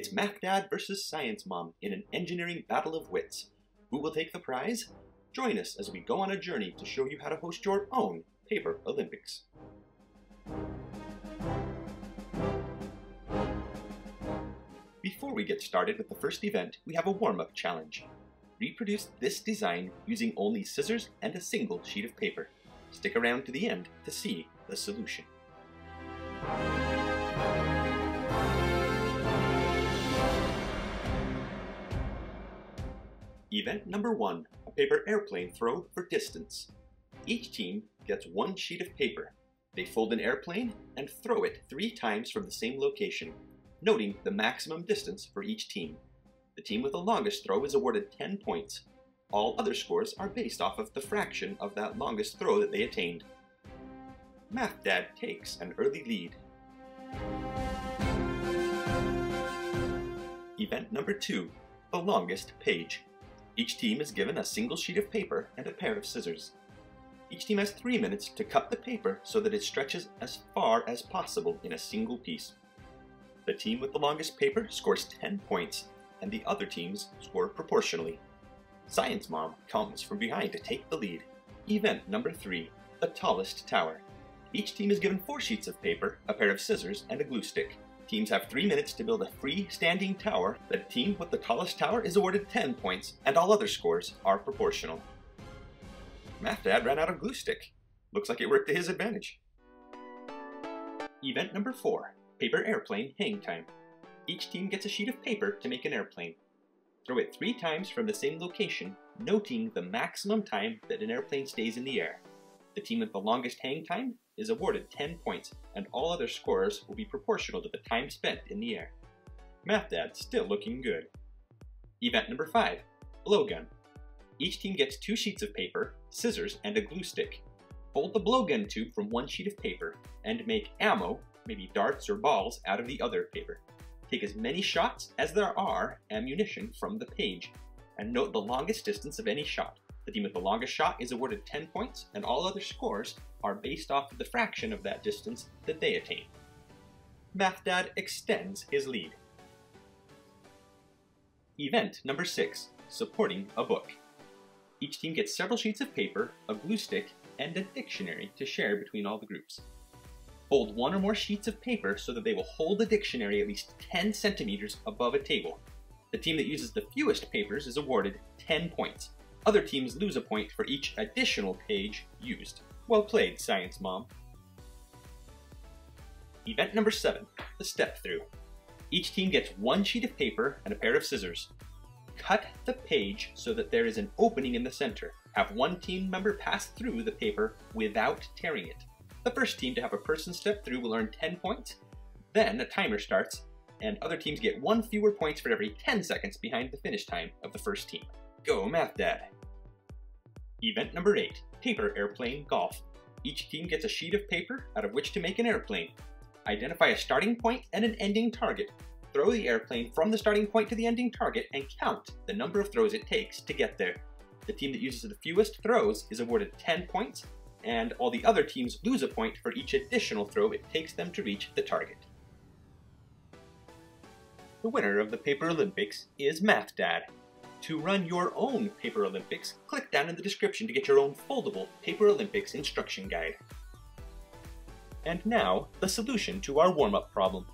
It's Math Dad versus Science Mom in an engineering battle of wits. Who will take the prize? Join us as we go on a journey to show you how to host your own Paper Olympics. Before we get started with the first event, we have a warm-up challenge. Reproduce this design using only scissors and a single sheet of paper. Stick around to the end to see the solution. Event number one, a paper airplane throw for distance. Each team gets one sheet of paper. They fold an airplane and throw it three times from the same location, noting the maximum distance for each team. The team with the longest throw is awarded 10 points. All other scores are based off of the fraction of that longest throw that they attained. Math Dad takes an early lead. Event number two, the longest page. Each team is given a single sheet of paper and a pair of scissors. Each team has three minutes to cut the paper so that it stretches as far as possible in a single piece. The team with the longest paper scores 10 points, and the other teams score proportionally. Science Mom comes from behind to take the lead. Event number three, the tallest tower. Each team is given four sheets of paper, a pair of scissors, and a glue stick. Teams have three minutes to build a free-standing tower. The team with the tallest tower is awarded 10 points, and all other scores are proportional. Math Dad ran out of glue stick. Looks like it worked to his advantage. Event number 4, Paper Airplane Hang Time. Each team gets a sheet of paper to make an airplane. Throw it three times from the same location, noting the maximum time that an airplane stays in the air. The team with the longest hang time is awarded 10 points, and all other scores will be proportional to the time spent in the air. Math Dad still looking good. Event number 5, Blowgun. Each team gets two sheets of paper, scissors, and a glue stick. Fold the blowgun tube from one sheet of paper, and make ammo, maybe darts or balls, out of the other paper. Take as many shots as there are ammunition from the page, and note the longest distance of any shot. The team with the longest shot is awarded 10 points, and all other scores are based off of the fraction of that distance that they attain. Math Dad extends his lead. Event number 6, supporting a book. Each team gets several sheets of paper, a glue stick, and a dictionary to share between all the groups. Fold one or more sheets of paper so that they will hold the dictionary at least 10 centimeters above a table. The team that uses the fewest papers is awarded 10 points. Other teams lose a point for each additional page used. Well played, Science Mom. Event number 7, the step through. Each team gets one sheet of paper and a pair of scissors. Cut the page so that there is an opening in the center. Have one team member pass through the paper without tearing it. The first team to have a person step through will earn 10 points. Then a timer starts, and other teams get one fewer points for every 10 seconds behind the finish time of the first team. Go Math Dad! Event number 8, Paper Airplane Golf. Each team gets a sheet of paper out of which to make an airplane. Identify a starting point and an ending target. Throw the airplane from the starting point to the ending target and count the number of throws it takes to get there. The team that uses the fewest throws is awarded 10 points, and all the other teams lose a point for each additional throw it takes them to reach the target. The winner of the Paper Olympics is Math Dad. To run your own Paper Olympics, click down in the description to get your own foldable Paper Olympics instruction guide. And now, the solution to our warm-up problem.